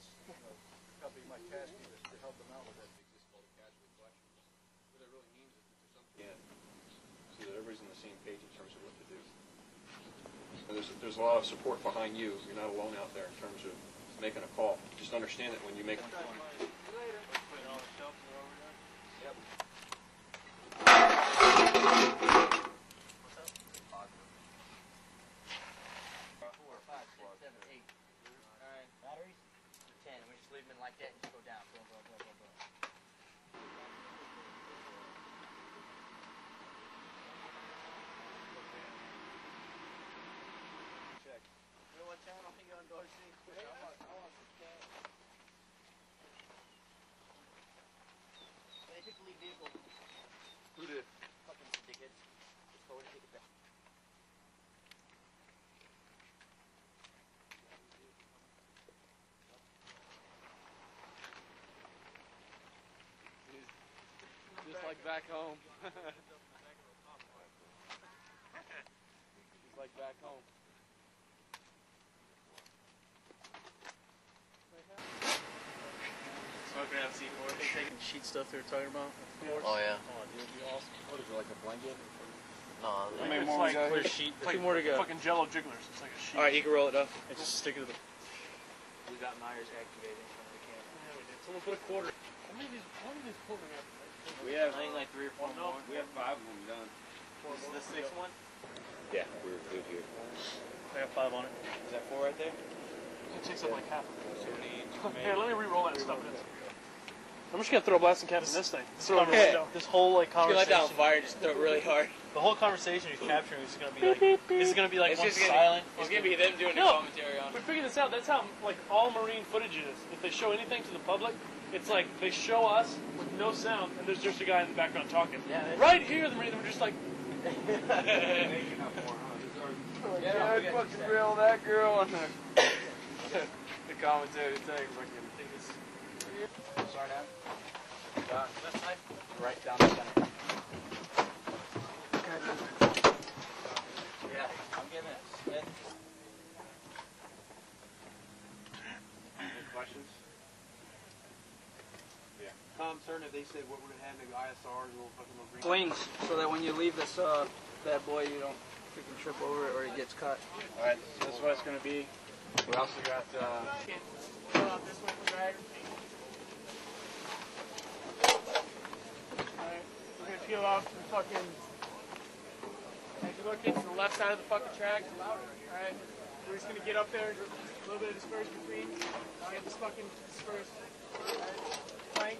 that's, you know, company might task you to help them out with that. It's called a casualty collection. What that really means is that there's something. Yeah, so that everybody's on the same page in terms of what to do. And there's, there's a lot of support behind you. You're not alone out there in terms of making a call. Just understand that when you make a call. Four, five, six, seven, eight. Nine batteries? Ten. And we just leave them in like that and just go down. Boom, boom, boom, boom, boom. Check. You know what channel you on Dorsey? I want, I want the channel. They took the lead vehicle. Who did? Fucking dickheads. Just forward and take it back. Just like back home. Just like back home. Smoking out C4. Taking sheet stuff they were talking about. Oh, yeah. Oh, dude, it'd be awesome. What is it, like a blanket? No, I they- mean, more like clear sheet. It's like Two more to go. Fucking Jello jigglers. It's like a sheet. All right, you can roll it up and just stick it to the. we got Myers activated in front of the camera. Yeah, we did. Someone put a quarter. How many of these? How many of these quarter have? We have. I think like three or four no. more. We have five of them done. This is the sixth one? Yeah, we're good here. I got five on it. Is that four right there? It takes up like half of it. So we need. Here, let me re-roll that stuff in. I'm just gonna throw a blasting cap in this thing. This, Throw it conversation, in. this whole like conversation. fire and just throw it really hard. The whole conversation he's capturing is gonna be like. this is gonna be like It's one just gonna- silent. It's gonna be them doing the No. commentary on We it. figured this out. That's how like all marine footage is. If they show anything to the public, it's like they show us with no sound, and there's just a guy in the background talking. Yeah, that's- Right here, the marine, we're just like. Yeah, I fucking grill that girl on the, the commentary thing. Fucking. Sorry, now. Done. Left side? Right down the center. Yeah. I'm giving it. Smith. Any questions? Tom Cerner, they said what would have the ISR, little fucking little green. wings so that when you leave this uh, bad boy, you don't freaking trip over it or it gets cut. All right, so this is what it's gonna be. We also got. Uh, Alright, fucking. As you look into the left side of the fucking track, it's louder. Alright? We're just gonna get up there, a little bit of disperse between. Get this fucking dispersed. Alright? Plank.